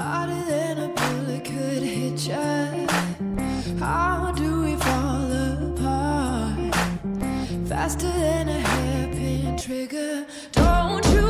Harder than a bullet could hit you. How do we fall apart? Faster than a hairpin trigger. Don't you?